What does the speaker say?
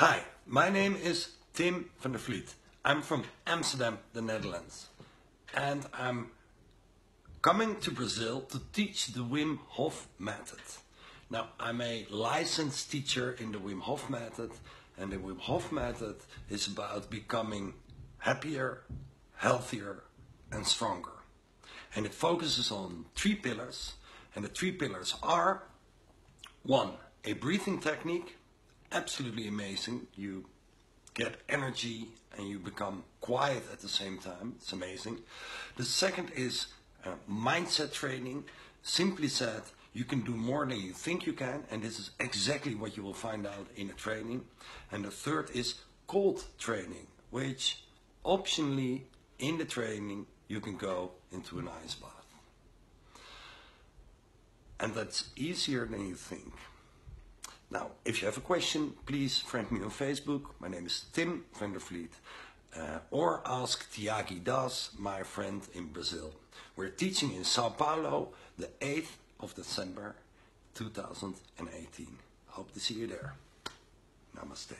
Hi, my name is Tim van der Vliet. I'm from Amsterdam, the Netherlands. And I'm coming to Brazil to teach the Wim Hof method. Now, I'm a licensed teacher in the Wim Hof method, and the Wim Hof method is about becoming happier, healthier, and stronger. And it focuses on three pillars, and the three pillars are one, a breathing technique, absolutely amazing. You get energy and you become quiet at the same time. It's amazing. The second is uh, mindset training. Simply said, you can do more than you think you can, and this is exactly what you will find out in a training. And the third is cold training, which optionally in the training you can go into an ice bath. And that's easier than you think. Now, if you have a question, please friend me on Facebook. My name is Tim van der Vliet. Uh, or ask Thyagi Das, my friend in Brazil. We're teaching in Sao Paulo the 8th of December 2018. Hope to see you there. Namaste.